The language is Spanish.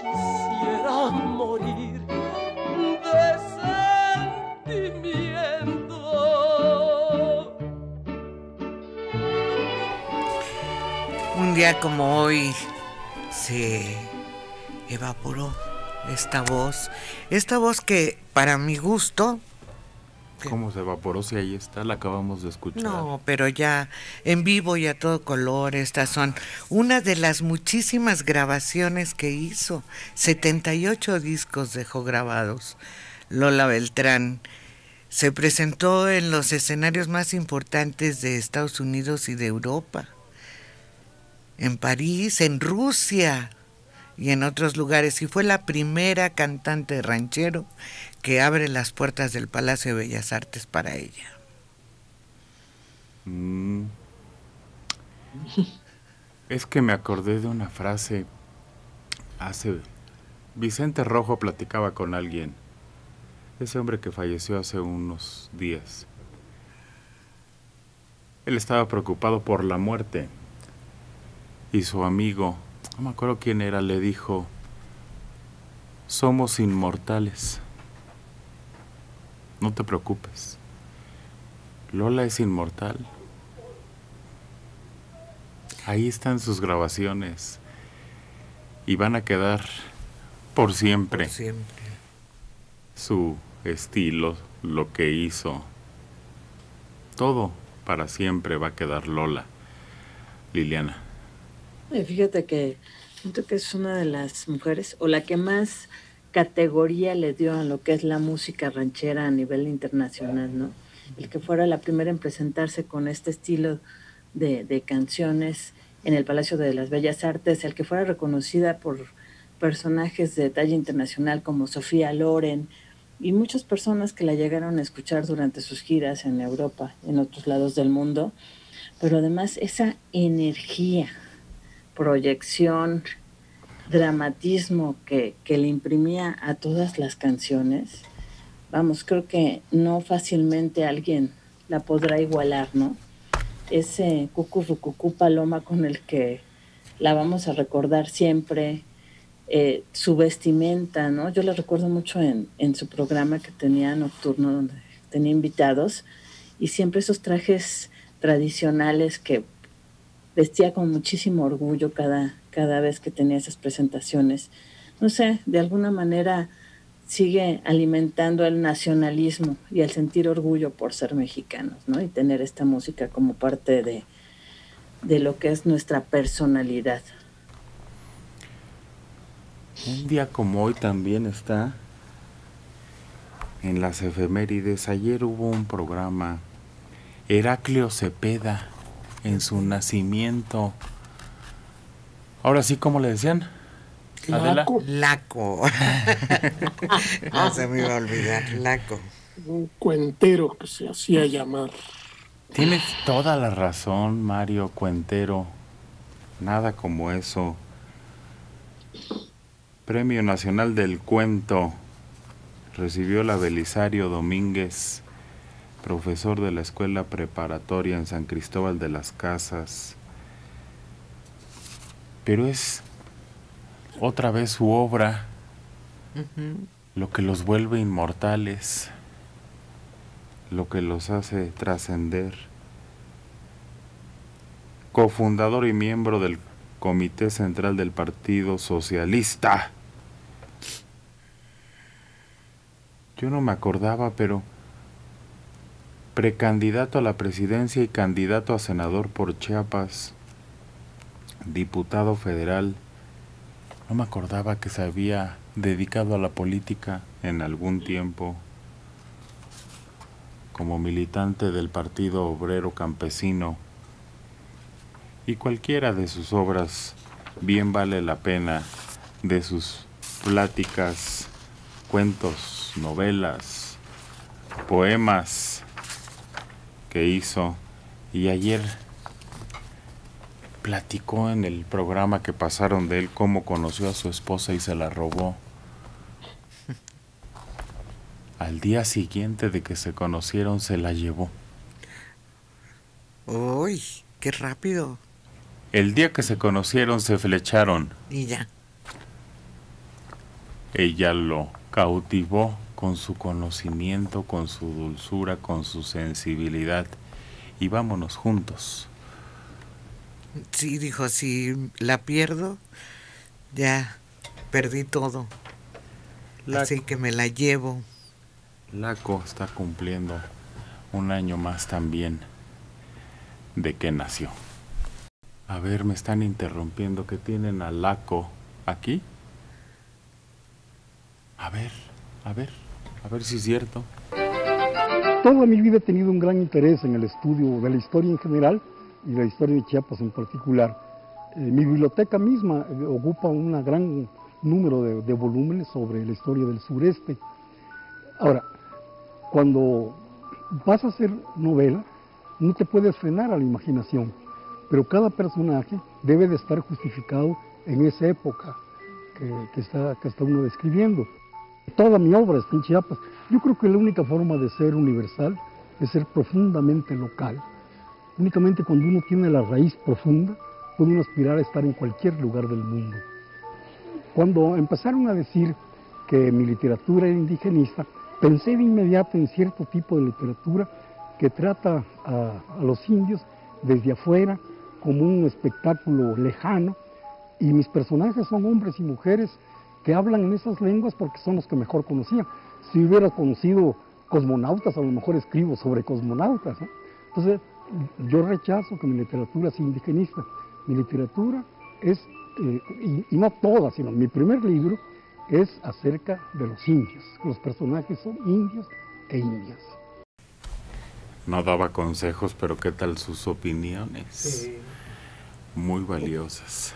quisiera morir de sentimiento. Un día como hoy se evaporó esta voz, esta voz que para mi gusto ¿Cómo se evaporó si ahí está? La acabamos de escuchar. No, pero ya en vivo y a todo color, estas son una de las muchísimas grabaciones que hizo. 78 discos dejó grabados. Lola Beltrán se presentó en los escenarios más importantes de Estados Unidos y de Europa. En París, en Rusia y en otros lugares. Y fue la primera cantante ranchero que abre las puertas del Palacio de Bellas Artes para ella. Mm. Es que me acordé de una frase hace... Vicente Rojo platicaba con alguien, ese hombre que falleció hace unos días. Él estaba preocupado por la muerte y su amigo, no me acuerdo quién era, le dijo, somos inmortales. No te preocupes. Lola es inmortal. Ahí están sus grabaciones. Y van a quedar por siempre. Por siempre. Su estilo, lo que hizo. Todo para siempre va a quedar Lola. Liliana. Fíjate que siento que es una de las mujeres, o la que más categoría le dio a lo que es la música ranchera a nivel internacional, ¿no? El que fuera la primera en presentarse con este estilo de, canciones en el Palacio de las Bellas Artes, el que fuera reconocida por personajes de talla internacional como Sofía Loren y muchas personas que la llegaron a escuchar durante sus giras en Europa, en otros lados del mundo, pero además esa energía, proyección, dramatismo que, le imprimía a todas las canciones, vamos, creo que no fácilmente alguien la podrá igualar, ¿no? Ese cucurrucucú paloma con el que la vamos a recordar siempre, eh, su vestimenta, ¿no? Yo la recuerdo mucho en, en su programa que tenía nocturno, donde tenía invitados, y siempre esos trajes tradicionales que vestía con muchísimo orgullo cada, cada vez que tenía esas presentaciones. No sé, de alguna manera sigue alimentando el nacionalismo y el sentir orgullo por ser mexicanos, ¿no? Y tener esta música como parte de, de lo que es nuestra personalidad. Un día como hoy también está en las efemérides. Ayer hubo un programa, Heraclio Cepeda, en su nacimiento Ahora sí, ¿cómo le decían? Laco. Laco. no se me iba a olvidar, Laco. Un cuentero que se hacía llamar. Tienes toda la razón, Mario Cuentero. Nada como eso. Premio Nacional del Cuento. Recibió la Belisario Domínguez, profesor de la Escuela Preparatoria en San Cristóbal de las Casas pero es otra vez su obra lo que los vuelve inmortales, lo que los hace trascender. Cofundador y miembro del Comité Central del Partido Socialista. Yo no me acordaba, pero precandidato a la presidencia y candidato a senador por Chiapas diputado federal, no me acordaba que se había dedicado a la política en algún tiempo como militante del Partido Obrero Campesino. Y cualquiera de sus obras bien vale la pena de sus pláticas, cuentos, novelas, poemas que hizo y ayer platicó en el programa que pasaron de él cómo conoció a su esposa y se la robó. Al día siguiente de que se conocieron se la llevó. Uy, qué rápido. El día que se conocieron se flecharon. Y ya. Ella lo cautivó con su conocimiento, con su dulzura, con su sensibilidad. Y vámonos juntos. Sí, dijo, si la pierdo, ya perdí todo. La- Así que me la llevo. Laco está cumpliendo un año más también de que nació. A ver, me están interrumpiendo que tienen a Laco aquí. A ver, a ver, a ver si es cierto. Toda mi vida he tenido un gran interés en el estudio de la historia en general y de la historia de Chiapas en particular. Eh, mi biblioteca misma eh, ocupa un gran número de, volúmenes sobre la historia del sureste. Ahora, cuando vas a hacer novela, no te puedes frenar a la imaginación, pero cada personaje debe de estar justificado en esa época que está, que está uno describiendo. Toda mi obra está en Chiapas. Yo creo que la única forma de ser universal es ser profundamente local. Únicamente cuando uno tiene la raíz profunda, puede uno aspirar a estar en cualquier lugar del mundo. Cuando empezaron a decir que mi literatura era indigenista, pensé de inmediato en cierto tipo de literatura que trata a, a los indios desde afuera como un espectáculo lejano y mis personajes son hombres y mujeres que hablan en esas lenguas porque son los que mejor conocían. Si hubiera conocido cosmonautas, a lo mejor escribo sobre cosmonautas. ¿no? Entonces, yo rechazo que mi literatura sea indigenista. Mi literatura es, eh, y, y no toda, sino mi primer libro es acerca de los indios. Los personajes son indios e indias. No daba consejos, pero ¿qué tal sus opiniones? Muy valiosas.